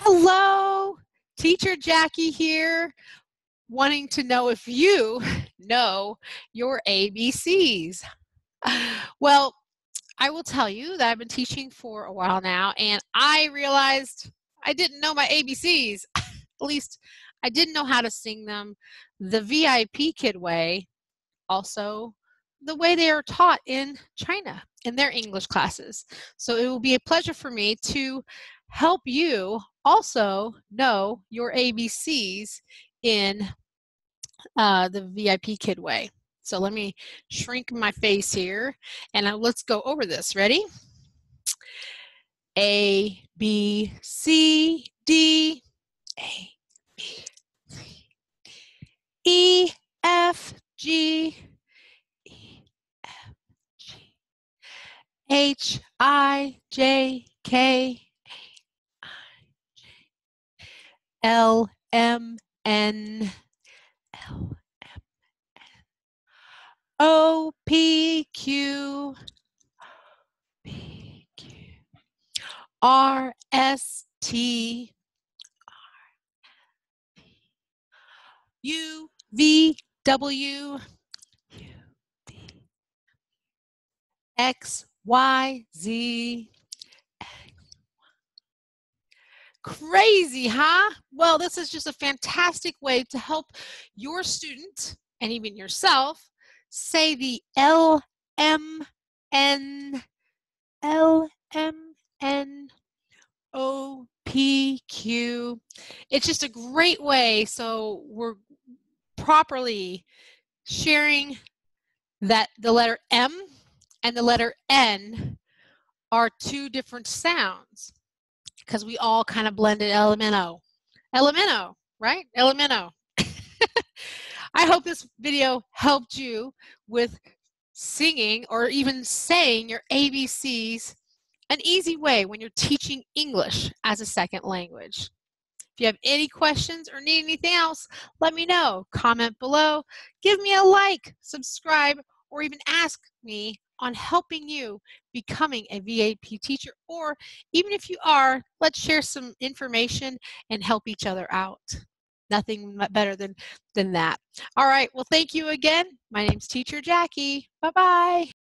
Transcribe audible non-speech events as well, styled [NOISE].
Hello, teacher Jackie here, wanting to know if you [LAUGHS] know your ABCs. Well, I will tell you that I've been teaching for a while now, and I realized I didn't know my ABCs. [LAUGHS] At least I didn't know how to sing them the VIP kid way, also the way they are taught in China in their English classes. So it will be a pleasure for me to help you also know your ABCs in uh, the VIP Kid way. So let me shrink my face here and let's go over this. Ready? A, B, C, D, A, B, C, E, F, G, E, F, G, H, I, J, K, L M N L M N O P Q P Q R S T R U V W X Y Z Crazy, huh? Well, this is just a fantastic way to help your student and even yourself say the L M N L M N O P Q. It's just a great way so we're properly sharing that the letter M and the letter N are two different sounds because we all kind of blended elemento. Elemento, right? Elemento. [LAUGHS] I hope this video helped you with singing or even saying your ABCs an easy way when you're teaching English as a second language. If you have any questions or need anything else, let me know. Comment below, give me a like, subscribe, or even ask me on helping you becoming a VAP teacher, or even if you are, let's share some information and help each other out. Nothing better than, than that. All right, well, thank you again. My name's Teacher Jackie. Bye-bye.